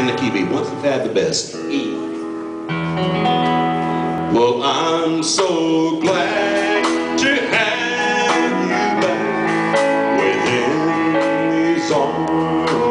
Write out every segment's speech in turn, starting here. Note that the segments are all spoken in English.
in the key beat. One, two, five, the best. E. Well, I'm so glad to have you back within these arms.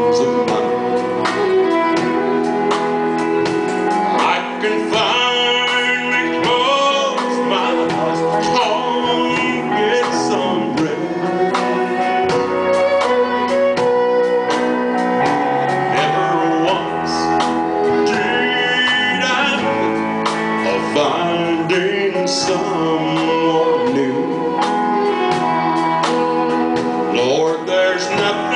there's nothing.